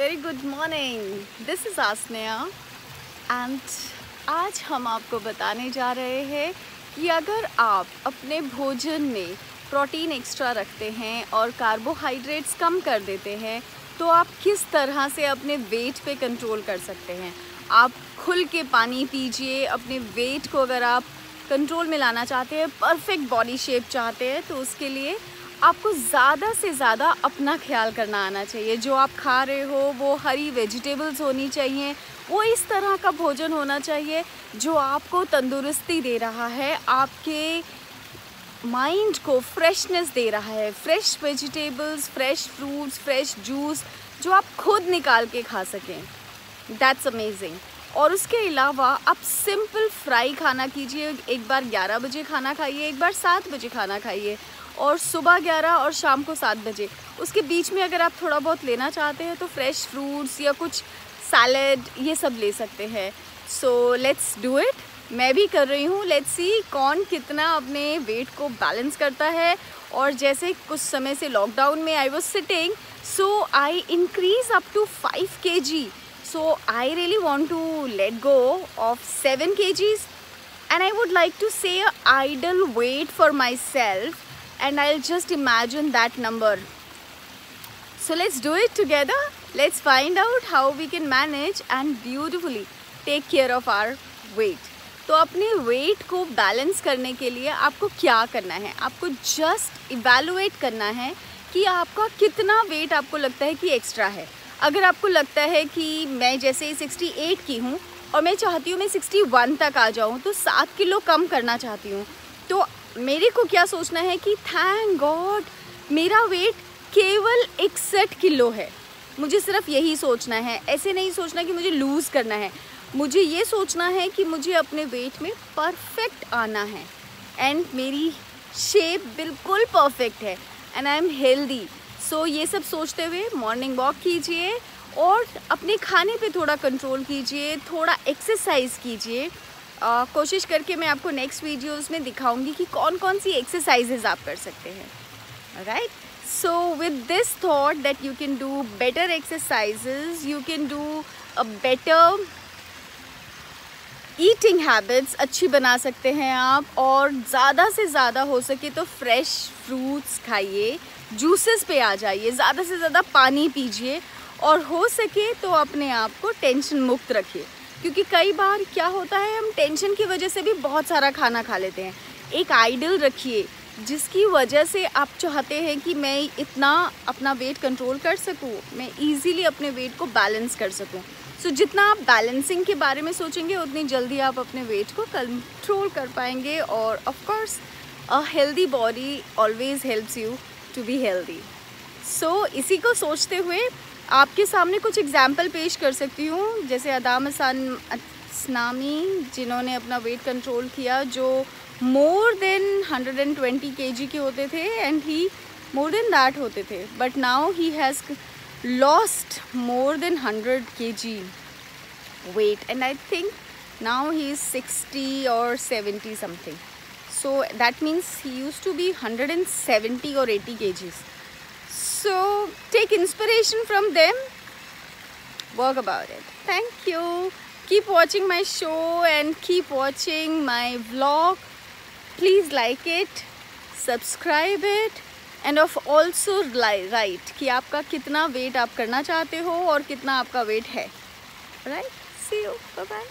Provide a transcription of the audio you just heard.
Very good morning this is Aasniya and आज हम आपको बताने जा रहे हैं कि अगर आप अपने भोजन में प्रोटीन एक्स्ट्रा रखते हैं और कार्बोहाइड्रेट्स कम कर देते हैं तो आप किस तरह से अपने वेट पे कंट्रोल कर सकते हैं? आप खुल के पानी पीजिए, अपने वेट को अगर आप कंट्रोल में लाना चाहते हैं परफेक्ट बॉडी शेप चाहते हैं तो उसके लिए आपको ज़्यादा से ज़्यादा अपना ख्याल करना आना चाहिए। जो आप खा रहे हो, वो हरी वेजिटेबल्स होनी चाहिए, वो इस तरह का भोजन होना चाहिए, जो आपको तंदुरुस्ती दे रहा है, आपके माइंड को फ्रेशनेस दे रहा है। Fresh vegetables fresh fruits fresh juice जो आप खुद निकाल के खा सकें। दैट्स अमेजिंग और उसके अलावा आप सिंपल फ्राई खाना कीजिए, एक बार 11 बजे खाना खाइए, एक बार 7 बजे खाना खाइए। और सुबह ग्यारह और शाम को सात बजे। उसके बीच में अगर आप थोड़ा बहुत लेना चाहते हैं तो फ्रेश फ्रूट्स या कुछ सैलड ये सब ले सकते हैं। सो लेट्स डू इट मैं भी कर रही हूँ। लेट्स सी कौन कितना अपने वेट को बैलेंस करता है। और जैसे कुछ समय से लॉकडाउन में I was sitting so I increase up to five K G so I really want to let go of seven K Gs and I would like to say ideal weight for my myself. And I'll just imagine that number. So let's do it together. Let's find out how we can manage and beautifully take care of our weight. तो अपने wait को balance करने के लिए आपको क्या करना है आपको जस्ट इवेलुएट करना है कि आपका कितना वेट आपको लगता है कि एक्स्ट्रा है अगर आपको लगता है कि मैं जैसे 68 की हूँ और मैं चाहती हूँ मैं 61 तक आ जाऊँ तो सात किलो कम करना चाहती हूँ तो मेरे को क्या सोचना है कि थैंक गॉड मेरा वेट केवल इकसठ किलो है। मुझे सिर्फ़ यही सोचना है। ऐसे नहीं सोचना कि मुझे लूज़ करना है। मुझे ये सोचना है कि मुझे अपने वेट में परफेक्ट आना है। एंड मेरी शेप बिल्कुल परफेक्ट है। And I am healthy so ये सब सोचते हुए मॉर्निंग वॉक कीजिए और अपने खाने पे थोड़ा कंट्रोल कीजिए, थोड़ा एक्सरसाइज कीजिए। कोशिश करके मैं आपको नेक्स्ट वीडियोस में दिखाऊँगी कि कौन कौन सी एक्सरसाइजेज आप कर सकते हैं। Right so with this thought that you can do better exercises you can do a better eating habits अच्छी बना सकते हैं आप, और ज़्यादा से ज़्यादा हो सके तो फ्रेश फ्रूट्स खाइए जूसेस पे आ जाइए, ज़्यादा से ज़्यादा पानी पीजिए, और हो सके तो अपने आप को टेंशन मुक्त रखिए। क्योंकि कई बार क्या होता है हम टेंशन की वजह से भी बहुत सारा खाना खा लेते हैं। एक आइडल रखिए जिसकी वजह से आप चाहते हैं कि मैं इतना अपना वेट कंट्रोल कर सकूँ मैं इजीली अपने वेट को बैलेंस कर सकूँ। सो so, जितना आप बैलेंसिंग के बारे में सोचेंगे उतनी जल्दी आप अपने वेट को कंट्रोल कर पाएँगे और of course a healthy body always helps you to be healthy so इसी को सोचते हुए आपके सामने कुछ एग्ज़ाम्पल पेश कर सकती हूँ। जैसे अदाम असनामी, जिन्होंने अपना वेट कंट्रोल किया, जो मोर देन 120 केजी के होते थे and he more than that होते थे। But now he has lost more than 100 kg weight and I think now he is 60 or 70 something. So that means he used to be 170 or 80 kgs So take inspiration from them. Work about it. Thank you. Keep watching my show and keep watching my vlog. Please like it, subscribe it and of also write कि आपका कितना wait आप करना चाहते हो और कितना आपका वेट है राइट सी यू बाय